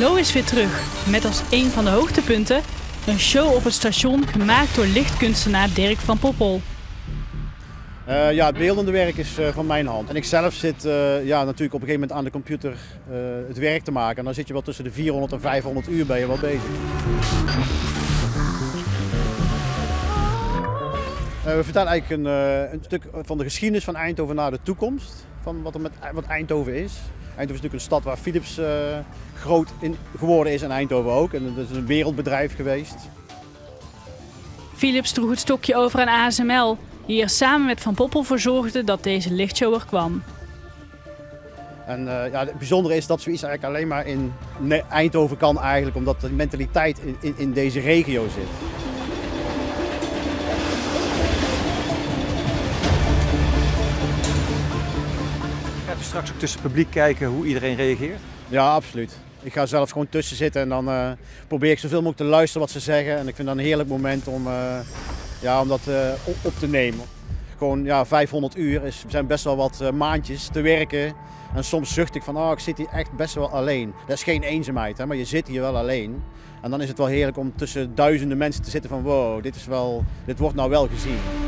Lo is weer terug, met als een van de hoogtepunten een show op het station gemaakt door lichtkunstenaar Dirk van Poppel. Uh, ja, het beeldende werk is uh, van mijn hand. En ik zelf zit uh, ja, natuurlijk op een gegeven moment aan de computer het werk te maken. En dan zit je wel tussen de 400 en 500 uur ben je wel bezig. we vertellen eigenlijk een, een, stuk van de geschiedenis van Eindhoven naar de toekomst. Van wat, er met, wat Eindhoven is. Eindhoven is natuurlijk een stad waar Philips groot in geworden is en Eindhoven ook. En dat is een wereldbedrijf geweest. Philips droeg het stokje over aan ASML, die er samen met Van Poppel voor zorgde dat deze lichtshow er kwam. En uh, ja, het bijzondere is dat zoiets eigenlijk alleen maar in Eindhoven kan eigenlijk, omdat de mentaliteit in, in, in deze regio zit. Gaat u straks ook tussen het publiek kijken hoe iedereen reageert? Ja, absoluut. Ik ga zelf gewoon tussen zitten en dan uh, probeer ik zoveel mogelijk te luisteren wat ze zeggen. En ik vind dat een heerlijk moment om, uh, ja, om dat uh, op te nemen. Gewoon ja, 500 uur is, zijn best wel wat maandjes te werken. En soms zucht ik van, oh, ik zit hier echt best wel alleen. Dat is geen eenzaamheid, hè, maar je zit hier wel alleen. En dan is het wel heerlijk om tussen duizenden mensen te zitten van, wow, dit, is wel, dit wordt nou wel gezien.